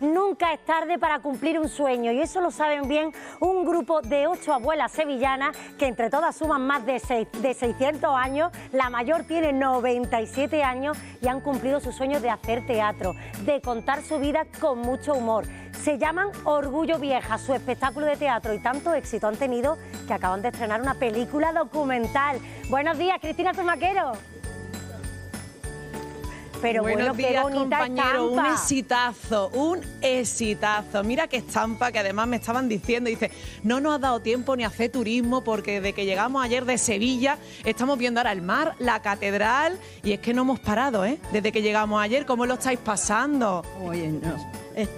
Nunca es tarde para cumplir un sueño y eso lo saben bien un grupo de ocho abuelas sevillanas que entre todas suman más de, de 600 años. La mayor tiene 97 años y han cumplido su sueño de hacer teatro, de contar su vida con mucho humor. Se llaman Orgullo Vieja, su espectáculo de teatro y tanto éxito han tenido que acaban de estrenar una película documental. Buenos días, Cristina Tomaquero. Pero Buenos bueno, días, compañero. Un exitazo, un exitazo. Mira qué estampa que además me estaban diciendo. Dice, no nos ha dado tiempo ni a hacer turismo porque desde que llegamos ayer de Sevilla estamos viendo ahora el mar, la catedral y es que no hemos parado, ¿eh? Desde que llegamos ayer, ¿cómo lo estáis pasando? Oye, no.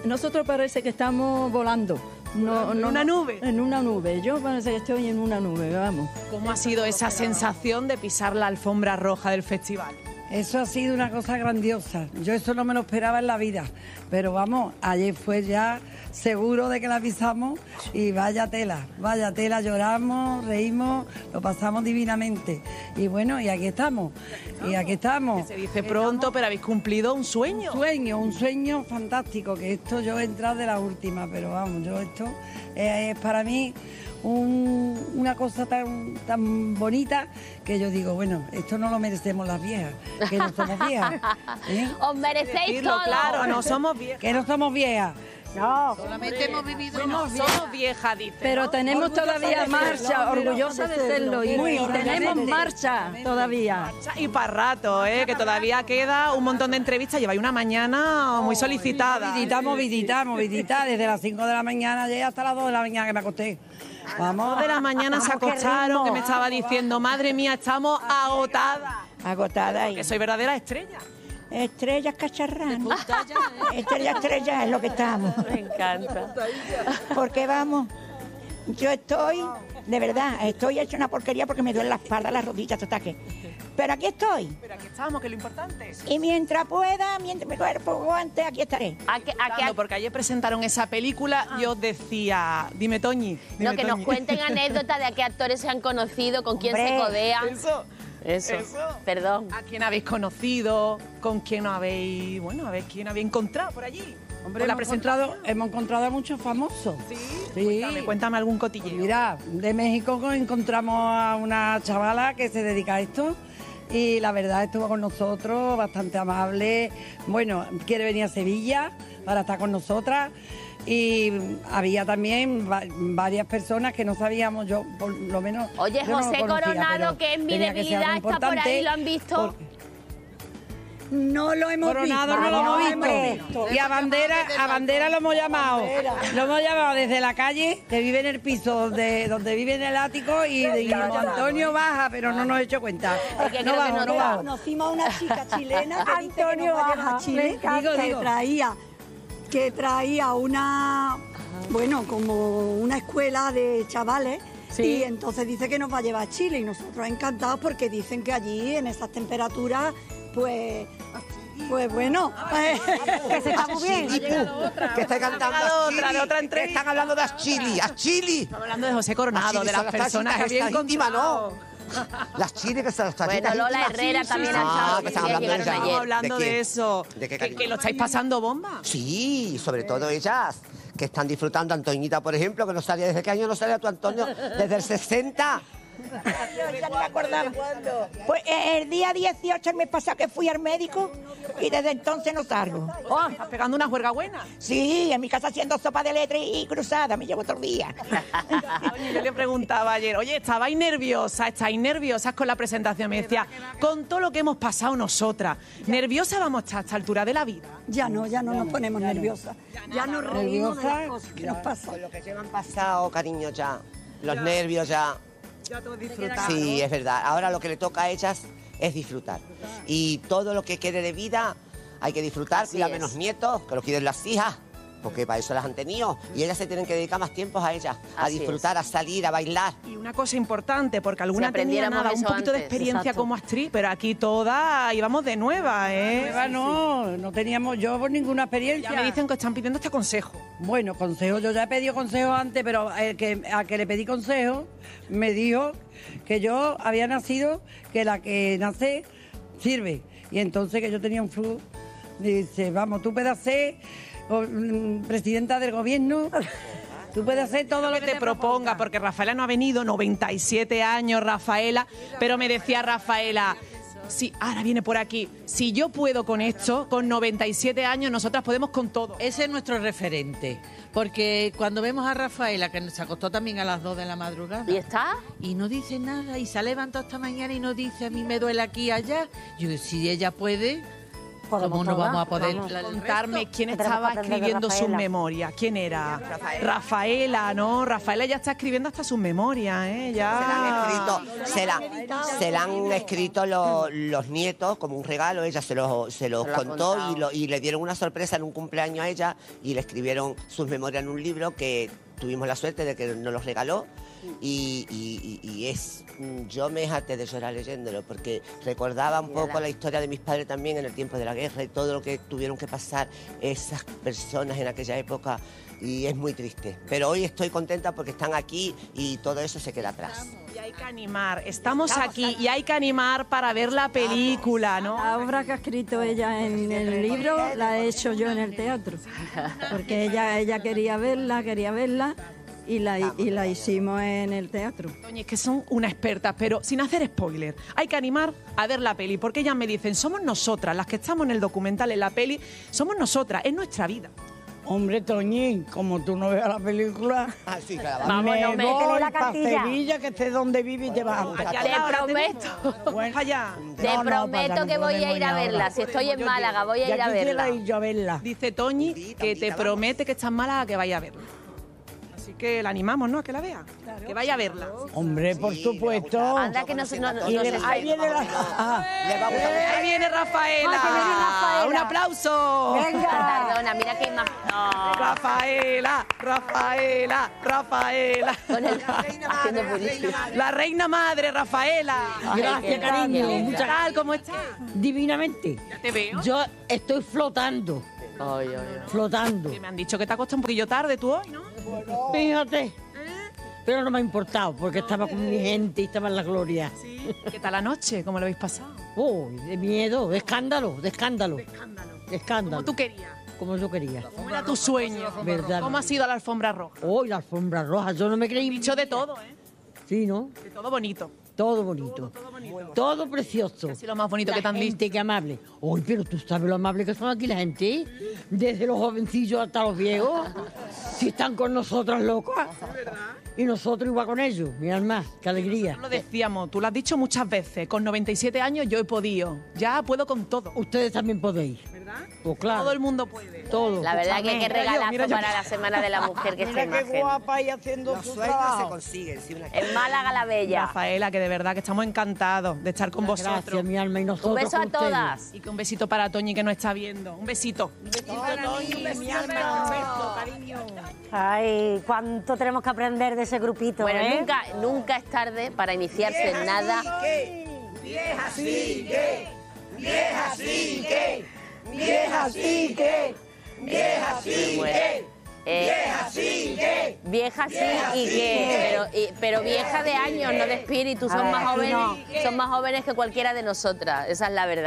nosotros parece que estamos volando. No, ¿En una nube? En una nube. Yo parece que estoy en una nube, vamos. ¿Cómo ha sido esa sensación de pisar la alfombra roja del festival? Eso ha sido una cosa grandiosa. Yo eso no me lo esperaba en la vida. Pero vamos, ayer fue ya seguro de que la pisamos y vaya tela, vaya tela, lloramos, reímos, lo pasamos divinamente. Y bueno, y aquí estamos. Y aquí estamos. se dice pronto, pero habéis cumplido un sueño. Un sueño, un sueño fantástico. Que esto yo he entrado de la última, pero vamos, yo esto es para mí una cosa tan, tan bonita que yo digo, bueno, esto no lo merecemos las viejas, que no somos viejas. ¿eh? Os merecéis todo. Claro, no somos viejas. Que no somos viejas. No, solamente hemos vivido somos, somos viejas, dice. Pero tenemos todavía marcha, orgullosa de serlo. Y, tenemos marcha todavía. y para rato, ¿eh? que todavía queda un montón de entrevistas. Lleváis una mañana muy solicitada. Visitamos, visitamos, visitamos. Desde las 5 de la mañana llegué hasta las 2 de la mañana que me acosté. Vamos. de la mañana se acostaron, que me estaba diciendo, madre mía, estamos agotadas. Agotadas. Que soy verdadera estrella. Estrellas cacharranas. ¿eh? Estrellas, estrellas es lo que estamos. Me encanta. Porque vamos, yo estoy, de verdad, estoy hecho una porquería porque me duele la espalda, las rodillas, total Pero aquí estoy. Pero aquí estamos, que lo importante es. Y mientras pueda, mientras mi cuerpo aguante, aquí estaré. Aquí, aquí, porque ayer presentaron esa película, ah. yo decía, dime Toñi. no, que nos cuenten anécdotas de a qué actores se han conocido, con quién se codean. Eso. Eso. Perdón. ¿A quién habéis conocido? ¿Con quién habéis, bueno, a ver quién habéis encontrado por allí? Hombre, hemos, encontrado, hemos encontrado a muchos famosos. Sí, sí. Cuéntame, algún cotilleo. Mira, de México encontramos a una chavala que se dedica a esto y la verdad estuvo con nosotros, bastante amable. Bueno, quiere venir a Sevilla para estar con nosotras y había también varias personas que no sabíamos, yo por lo menos. Oye, José Coronado, que es mi debilidad, está por ahí, ¿lo han visto? No lo hemos Coronado visto. no lo hemos visto. Y a Bandera, a Bandera lo hemos llamado. Lo hemos llamado desde la calle, que vive en el piso donde, donde vive en el ático, y, Antonio baja, pero no nos ha hecho cuenta. no no. Conocimos a una chica chilena que Antonio baja, a Chile, que traía que traía una, bueno, como una escuela de chavales. Y entonces dice que nos va a llevar a Chile y nosotros encantados porque dicen que allí en esas temperaturas, pues pues bueno, que se está muy bien. Que está cantando otra, de otra entrevista. Están hablando de Chili, a Chili. Estamos hablando de José Coronado, de las personas que bien no. Las chiles que están Bueno, Lola Herrera también ha estado. Estamos hablando de, eso. ¿De qué que, lo estáis pasando bomba. Sí, sobre todo ellas que están disfrutando. Antoñita, por ejemplo, que no salía desde qué año no salía tu Antonio, desde el 60. Ya no me acordaba. Pues eh, el día 18, el mes pasado, que fui al médico y desde entonces no salgo. Oh, ¿estás pegando una juerga buena? Sí, en mi casa haciendo sopa de letra y cruzada, me llevo otro día. Oye, yo le preguntaba ayer, oye, ¿estabais nerviosa? ¿Estáis nerviosas con la presentación? Me decía, con todo lo que hemos pasado nosotras, ¿nerviosa vamos a estar a esta altura de la vida? Ya no, ya no nos ponemos nerviosas. Ya nos reímos de las cosas que nos pasan. Con lo que llevan pasado, cariño, ya. Los nervios ya. Sí, es verdad. Ahora lo que le toca a ellas es disfrutar. Y todo lo que quede de vida hay que disfrutar, cuidar menos nietos, que lo cuiden las hijas porque para eso las han tenido y ellas se tienen que dedicar más tiempo a ellas, a disfrutar, a salir, a bailar. Y una cosa importante, porque alguna tenía nada, un poquito de experiencia como actriz, pero aquí todas íbamos de nueva, ¿eh? Nueva no, no teníamos yo ninguna experiencia. Ya me dicen que están pidiendo este consejo. Bueno, consejo, yo ya he pedido consejo antes, pero el que, a que le pedí consejo me dijo que yo había nacido, que la que nace sirve. Y entonces que yo tenía un flujo, dice, vamos, tú puedes hacer go- mm, presidenta del gobierno. Tú puedes hacer todo lo que te proponga, porque Rafaela no ha venido, 97 años Rafaela, pero me decía Rafaela, si ahora viene por aquí, si yo puedo con esto, con 97 años, nosotras podemos con todo. Ese es nuestro referente. Porque cuando vemos a Rafaela, que se acostó también a las 2 de la madrugada. ¿Y está? Y no dice nada. Y se ha levantado esta mañana y no dice, a mí me duele aquí y allá. Yo, si ella puede, ¿cómo no vamos a poder vamos. resto? quién estaba escribiendo sus memorias. ¿Quién era? Rafaela. Rafaela, ¿no? Rafaela ya está escribiendo hasta sus memorias, ¿eh? Se la han escrito, se la, se la han escrito lo- los nietos como un regalo, ella se los, se los Se lo ha contó contado. y, lo- y le dieron una sorpresa en un cumpleaños a ella y le escribieron sus memorias en un libro que tuvimos la suerte de que nos los regaló y, y- es, mm, yo me harté de llorar leyéndolo porque recordaba un poco la historia de mis padres también en el tiempo de la guerra y todo lo que tuvieron que pasar esas personas en aquella época y es muy triste. Pero hoy estoy contenta porque están aquí y todo eso se queda atrás. Y hay que animar. Estamos aquí y hay que animar para ver la película, ¿no? La obra que ha escrito ella en el libro la he hecho yo en el teatro. Porque ella, ella quería verla, quería verla y la, y la hicimos en el teatro. Doña, es que son una expertas, pero sin hacer spoiler. Hay que animar a ver la peli, porque ellas me dicen, somos nosotras, las que estamos en el documental, en la peli, somos nosotras, es nuestra vida. Hombre, Toñín, como tú no veas la película, Así, claro. Vamos, me no, voy la pa' cantilla. Sevilla, que sé dónde vive y te vas. Al Te prometo. Bueno, allá. Te No, prometo para, que voy a ir a verla. ahora. Si estoy en Málaga, voy a ir a verla. ir yo a verla. Dice Toñi que te promete que está en Málaga que vaya a verla. Así que la animamos, ¿no? A que la vea. Que vaya a verla. Hombre, por Sí, supuesto. Anda que no se- no- no se sabe. ahí viene la... Le va a gustar mucho. Ahí viene Rafaela. Que viene Rafaela. Un aplauso. Venga. Perdona, mira más. No. Rafaela, Rafaela, Rafaela. Con el haciendo bullying. La reina madre, Rafaela. Ay, Gracias, qué cariño. linda. ¿Qué Muchas tal? ¿Cómo estás? Divinamente. Ya te veo. Yo estoy flotando, Ay, ay, ay. flotando. Que me han dicho que te ha costado un poquillo tarde tú hoy, ¿no? Fíjate. Pero no me ha importado porque estaba con mi gente y estaba en la gloria. Sí. ¿Qué tal la noche? ¿Cómo lo habéis pasado? Oh, de miedo, de escándalo, de escándalo. Escándalo. De escándalo. Como tú querías. Como yo quería. ¿Cómo era tu sueño? Verdad. ¿Cómo ha sido la alfombra roja? Oh, la alfombra roja, yo no me creí. Dicho de todo, ¿eh? Sí, ¿no? De todo bonito. Todo bonito. Todo precioso. Casi lo más bonito que dicho. gente que amable. Uy, pero tú sabes lo amable que son aquí la gente. Desde los jovencillos hasta los viejos. Si están con nosotras locas. Y nosotros igual con ellos. Mirad más, qué alegría. Lo decíamos, tú lo has dicho muchas veces. Con 97 años yo he podido. Ya puedo con todo. Ustedes también podéis. ¿Verdad? Pues claro. Todo el mundo puede. Todo. La verdad que qué Mira yo, regalazo mira yo. para la Semana de la Mujer que esta Mira qué imagen. guapa y haciendo Los su sueños se consiguen. sí, una- En Málaga la Bella. Rafaela, que de verdad que estamos encantados de estar con vosotros. Gracias, mi alma. Y nosotros Un beso con a ustedes. todas. Y que un besito para Toñi que no está viendo. Un besito. Ay, cuánto tenemos que aprender de ese grupito, Bueno, ¿eh? nunca, nunca es tarde para iniciarse en nada. Vieja sigue, vieja sigue, vieja sigue, vieja sigue, Eh, vieja sigue. vieja sí y que pero, y- pero vieja de años, no de espíritu, son ver, más jóvenes, no. son más jóvenes que cualquiera de nosotras, esa es la verdad.